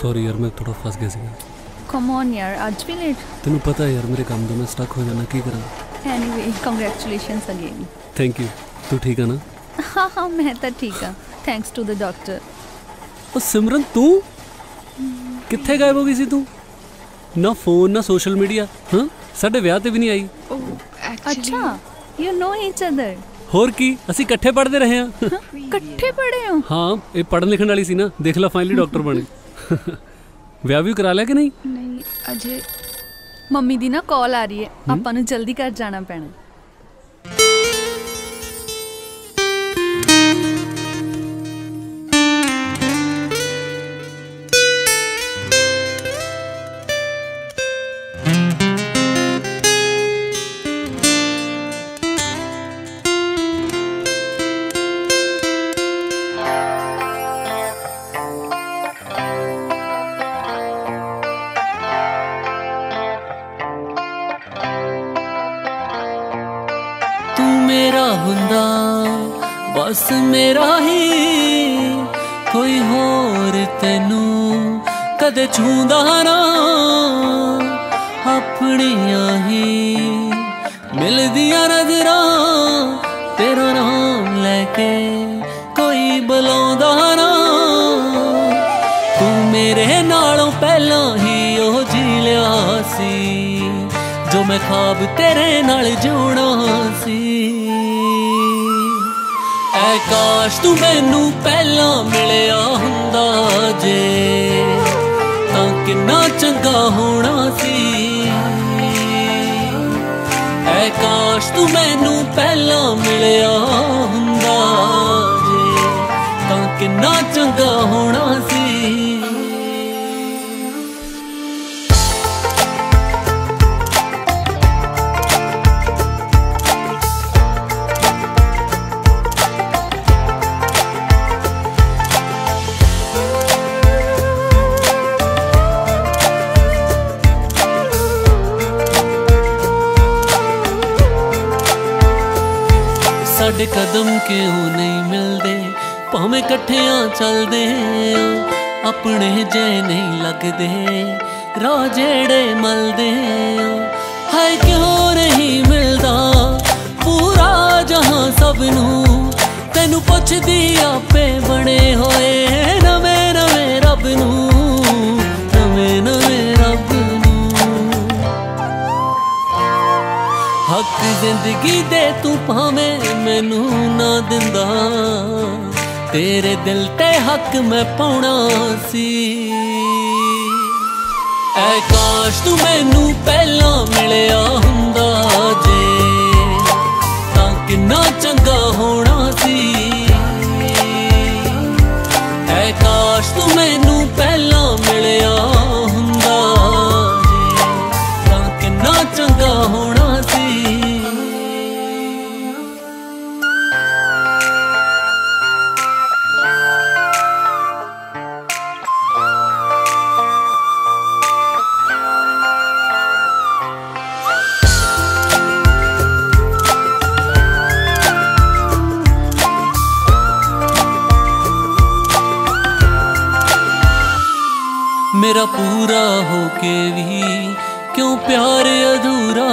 Sorry ਯਾਰ ਮੈਂ ਥੋੜਾ ਫਸ ਗਿਆ ਸੀਗਾ। ਕਮ ਔਨ ਯਾਰ ਅੱਜ ਵੀ ਲੇਟ ਤੈਨੂੰ ਪਤਾ ਹੈ ਯਾਰ ਮੇਰੇ ਕੰਮ ਤੋਂ ਮੈਂ ਸਟਕ ਹੋ ਜਾਣਾ ਕੀ ਕਰਾਂ? Anyway congratulations again thank you ਤੂੰ ਠੀਕ ਆ ਨਾ? ਹਾਂ ਹਾਂ ਮੈਂ ਤਾਂ ਠੀਕ ਆ। ਥੈਂਕਸ ਟੂ ਦ ਡਾਕਟਰ ਉਹ ਸਿਮਰਨ ਤੂੰ? ਕਿੱਥੇ ਗਾਇਬ ਹੋ ਗਈ ਸੀ ਤੂੰ? ਨਾ ਫੋਨ ਨਾ ਸੋਸ਼ਲ ਮੀਡੀਆ ਹਾਂ? ਸਾਡੇ ਵਿਆਹ ਤੇ ਵੀ ਨਹੀਂ ਆਈ। ਅੱਛਾ ਯੂ ਨੋ ਈਚ ਅਦਰ ਹੋਰ ਕੀ? ਅਸੀਂ ਇਕੱਠੇ ਪੜ੍ਹਦੇ ਰਹੇ ਹਾਂ। ਇਕੱਠੇ ਪੜੇ ਹੋ? ਹਾਂ ਇਹ ਪੜ੍ਹਨ ਲਿਖਣ ਵਾਲੀ ਸੀ ਨਾ। ਦੇਖ ਲੈ ਫਾਈਨਲੀ ਡਾਕਟਰ ਬਣੇ। ਵਿਆਹ ਵੀ ਕਰਾ ਲਿਆ ਕਿ ਨਹੀਂ? ਨਹੀਂ ਅਜੇ ਮੰਮੀ ਦੀ ਨਾ ਕਾਲ ਆ ਰਹੀ ਹੈ? ਆਪਾਂ ਨੂੰ ਜਲਦੀ ਘਰ ਜਾਣਾ ਪੈਣਾ। ਮੇਰਾ ਹੁੰਦਾ, ਬਸ ਮੇਰਾ ਹੀ ਕੋਈ ਹੋਰ ਤੈਨੂੰ ਕਦੇ ਛੂੰਦਾ ਨਾ। ਆਪਣੀਆਂ ਹੀ ਮਿਲਦੀਆਂ ਨਜ਼ਰਾਂ, ਤੇਰਾ ਨਾਮ ਲੈ ਕੇ ਕੋਈ ਬੁਲਾਉਂਦਾ ਨਾ। ਤੂੰ ਮੇਰੇ ਨਾਲੋਂ ਪਹਿਲਾਂ ਹੀ ਉਹ ਜੀ ਲਿਆ ਸੀ, ਜੋ ਮੈਂ ਖਾਬ ਤੇਰੇ ਨਾਲ ਜੋਣਾ ਸੀ। ਐ ਕਾਸ਼ ਤੂੰ ਮੈਨੂੰ ਪਹਿਲਾਂ ਮਿਲਿਆ ਹੁੰਦਾ ਜੇ। ਤਾਂ ਕਿੰਨਾ ਚੰਗਾ ਹੋਣਾ ਸੀ। ਐ ਕਾਸ਼ ਤੂੰ ਮੈਨੂੰ ਪਹਿਲਾਂ ਮਿਲਿਆ ਹੁੰਦਾ ਜੇ। ਤਾਂ ਕਿੰਨਾ ਚੰਗਾ ਹੋਣਾ ਸਾਡੇ ਕਦਮ ਕਿਉਂ ਨਹੀਂ ਮਿਲਦੇ? ਭਾਵੇਂ ਇਕੱਠਿਆਂ ਚੱਲਦੇ ਆ ਆਪਣੇ ਜੇ ਨਹੀਂ ਲੱਗਦੇ। ਰਾਹ ਜਿਹੜੇ ਮਲਦੇ ਆ ਹਾਏ ਕਿਉਂ ਨਹੀਂ ਮਿਲਦਾ? ਪੂਰਾ ਜਹਾਂ ਸਭ ਨੂੰ ਤੈਨੂੰ ਪੁੱਛਦੀ ਆਪੇ ਬਣੇ ਹੋਏ। ਜ਼ਿੰਦਗੀ ਦੇ ਤੂੰ ਭਾਵੇਂ ਮੈਨੂੰ ਨਾ ਦਿੰਦਾ। ਤੇਰੇ ਦਿਲ ਤੇ ਹੱਕ ਮੈਂ ਪਾਉਣਾ ਸੀ। ਐ ਕਾਸ਼ ਤੂੰ ਮੈਨੂੰ ਪਹਿਲਾਂ ਮਿਲਿਆ ਹੁੰਦਾ ਜੇ, ਤਾਂ ਕਿੰਨਾ ਚੰਗਾ ਹੋਣਾ ਸੀ। ਐ ਕਾਸ਼ ਤੂੰ ਮੈਨੂੰ ਮੇਰਾ ਪੂਰਾ ਹੋ ਕੇ ਵੀ ਕਿਉਂ ਪਿਆਰ ਅਧੂਰਾ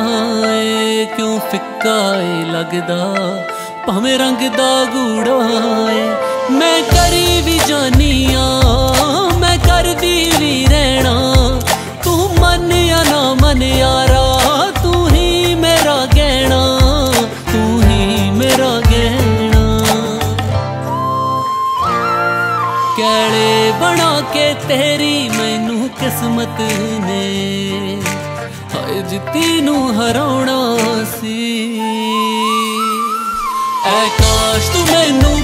ਏ, ਕਿਉਂ ਫਿੱਕਾ ਏ ਲੱਗਦਾ? ਭਾਵੇਂ ਰੰਗ ਦਾ ਗੂੜਾ ਏ, ਮੈਂ ਕਰੀ ਵੀ ਜਾਨੀਆਂ ਮੈਂ ਕਰਦੀ ਵੀ ਰਹਿਣਾ ਕੈਲੇ ਬਣਾ ਕੇ ਤੇਰੀ ਮੈਨੂੰ ਕਿਸਮਤ ਨੇ। ਹਾਏ ਜਿੱਤੀ ਨੂੰ ਹਰਾਉਣਾ ਸੀ। ਐ ਕਾਸ਼ ਤੂੰ ਮੈਨੂੰ